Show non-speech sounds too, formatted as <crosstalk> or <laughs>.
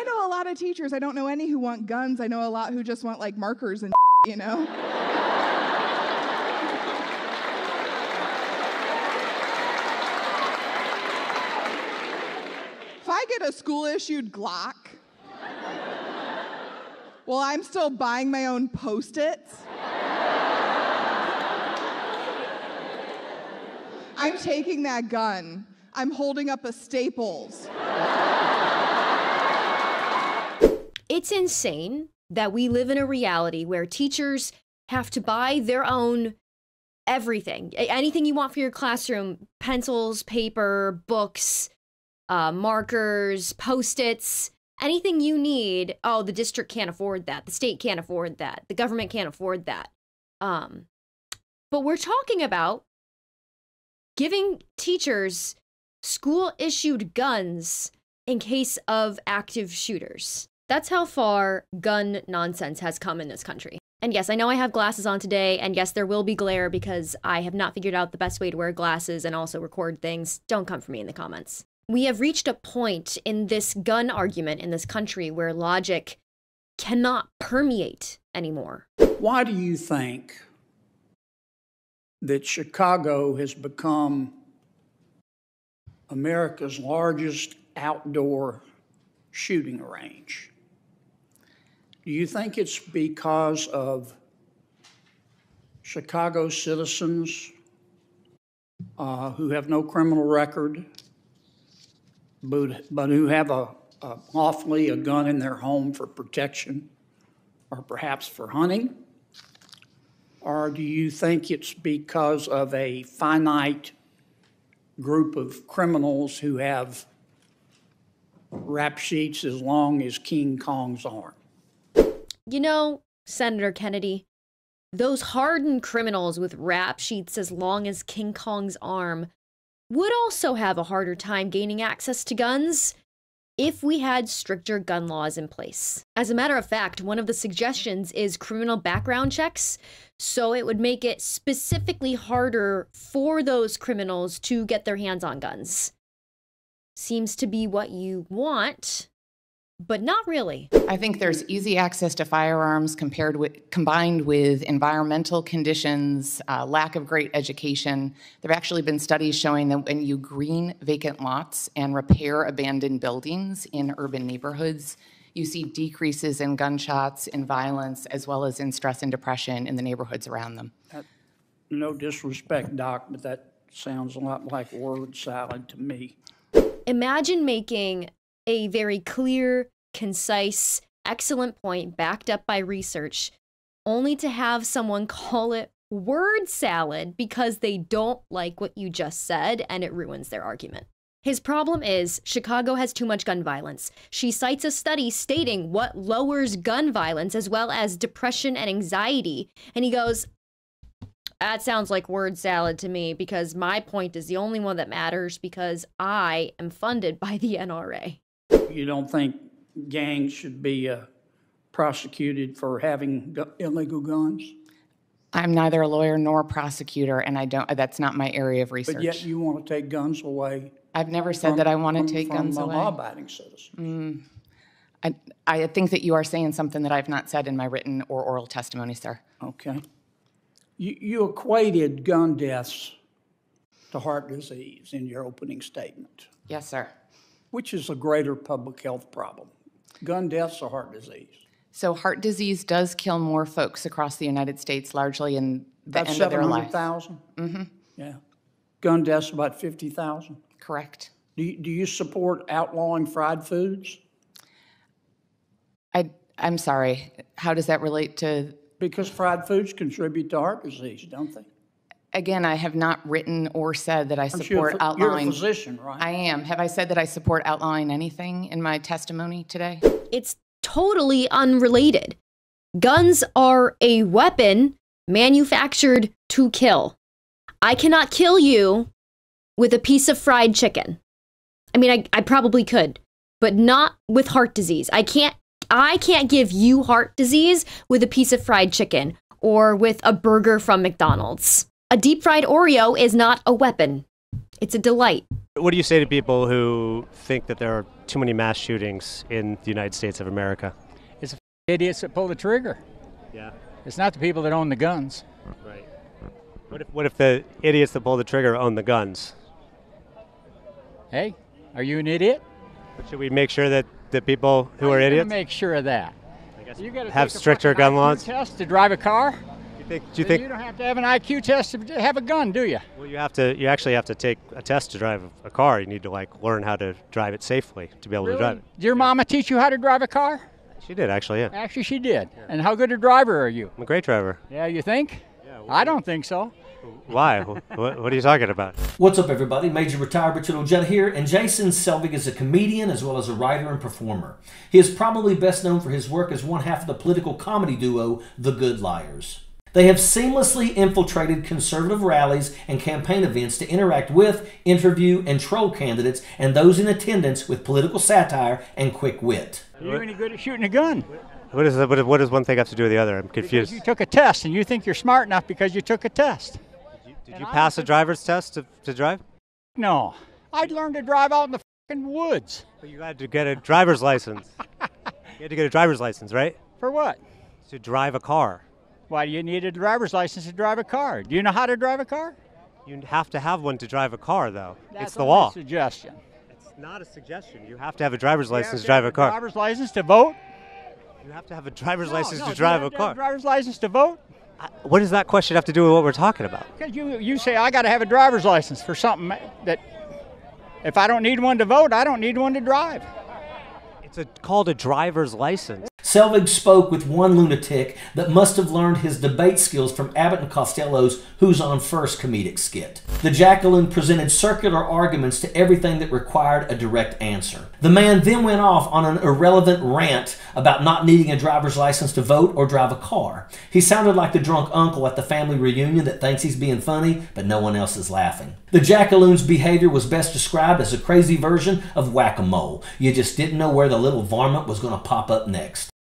I know a lot of teachers. I don't know any who want guns. I know a lot who just want like markers and <laughs> you know. if I get a school issued Glock, well, I'm still buying my own post its. I'm taking that gun. I'm holding up a Staples. It's insane that we live in a reality where teachers have to buy their own everything. Anything you want for your classroom pencils, paper, books, uh, markers, post its, anything you need. Oh, the district can't afford that. The state can't afford that. The government can't afford that. Um, but we're talking about giving teachers school issued guns in case of active shooters. That's how far gun nonsense has come in this country. And yes, I know I have glasses on today, and yes, there will be glare because I have not figured out the best way to wear glasses and also record things. Don't come for me in the comments. We have reached a point in this gun argument in this country where logic cannot permeate anymore. Why do you think that Chicago has become America's largest outdoor shooting range? Do you think it's because of Chicago citizens uh, who have no criminal record, but, but who have a, a lawfully a gun in their home for protection or perhaps for hunting? Or do you think it's because of a finite group of criminals who have rap sheets as long as King Kong's arm? You know, Senator Kennedy, those hardened criminals with rap sheets as long as King Kong's arm would also have a harder time gaining access to guns if we had stricter gun laws in place. As a matter of fact, one of the suggestions is criminal background checks, so it would make it specifically harder for those criminals to get their hands on guns. Seems to be what you want, but not really. I think there's easy access to firearms compared with combined with environmental conditions, uh, lack of great education. There have actually been studies showing that when you green vacant lots and repair abandoned buildings in urban neighborhoods, you see decreases in gunshots, in violence, as well as in stress and depression in the neighborhoods around them. No disrespect, Doc, but that sounds a lot like word salad to me. Imagine making a very clear, concise, excellent point backed up by research, only to have someone call it word salad because they don't like what you just said and it ruins their argument. His problem is Chicago has too much gun violence. She cites a study stating what lowers gun violence as well as depression and anxiety. And he goes, That sounds like word salad to me because my point is the only one that matters because I am funded by the NRA. You don't think gangs should be uh, prosecuted for having gu- illegal guns? I'm neither a lawyer nor a prosecutor, and I don't. That's not my area of research. But yet you want to take guns away I've never said from- that I want to from- take from guns a away. law-abiding citizen. I, I think that you are saying something that I've not said in my written or oral testimony, sir. Okay. You, you equated gun deaths to heart disease in your opening statement. Yes, sir. Which is a greater public health problem? Gun deaths or heart disease? So heart disease does kill more folks across the United States, largely in the About end of their life. 700,000? Mm-hmm. Yeah. Gun deaths about 50,000? Correct. Do you, do you support outlawing fried foods? I, I'm sorry. How does that relate to? Because fried foods contribute to heart disease, don't they? Again, I have not written or said that I Aren't you a support ph- You're a outlawing. physician, right? I am. Have I said that I support outlawing anything in my testimony today? It's totally unrelated. Guns are a weapon manufactured to kill. I cannot kill you with a piece of fried chicken. I mean, I, I probably could, but not with heart disease. I can't I can't give you heart disease with a piece of fried chicken or with a burger from McDonald's. A deep fried Oreo is not a weapon. It's a delight. What do you say to people who think that there are too many mass shootings in the United States of America? It's the idiots that pull the trigger. Yeah. It's not the people that own the guns. Right. What if, what if the idiots that pull the trigger own the guns? Hey, are you an idiot? Should we make sure that the people who How are you gonna idiots Make sure of that. You gotta have stricter gun laws? Test to drive a car. Do you think? Do you You think? don't have to have an IQ test to have a gun, do you? Well, you have to. You actually have to take a test to drive a car. You need to like learn how to drive it safely to be able to drive it. Did your mama teach you how to drive a car? She did actually. Yeah. Actually, she did. And how good a driver are you? I'm a great driver. Yeah, you think? Yeah. I don't think so. Why? What, what are you talking about? What's up, everybody? Major Retired Richard Ojeda here, and Jason Selvig is a comedian as well as a writer and performer. He is probably best known for his work as one half of the political comedy duo The Good Liars. They have seamlessly infiltrated conservative rallies and campaign events to interact with, interview, and troll candidates and those in attendance with political satire and quick wit. Are you any good at shooting a gun? What is what, what does one thing have to do with the other? I'm Because confused. you took a test and you think you're smart enough because you took a test. Did you pass a driver's test to, to drive? No. I'd learn to drive out in the fucking woods. But you had to get a driver's license. <laughs> you had to get a driver's license, right? For what? To drive a car. Why do you need a driver's license to drive a car? Do you know how to drive a car? You have to have one to drive a car, though. That's it's the only a law. Suggestion. It's not a suggestion. You have to have a driver's You license to to drive have a car. Driver's license to vote? You have to have a driver's No, license no, to drive have a to have car. driver's license to vote? What does that question have to do with what we're talking about? Because you, you say I got to have a driver's license for something that if I don't need one to vote, I don't need one to drive. It's a, called a driver's license. Selvig spoke with one lunatic that must have learned his debate skills from Abbott and Costello's Who's on First comedic skit. The Jackaloon presented circular arguments to everything that required a direct answer. The man then went off on an irrelevant rant about not needing a driver's license to vote or drive a car. He sounded like the drunk uncle at the family reunion that thinks he's being funny, but no one else is laughing. The Jackaloon's behavior was best described as a crazy version of whack a mole. You just didn't know where the little varmint was going to pop up next.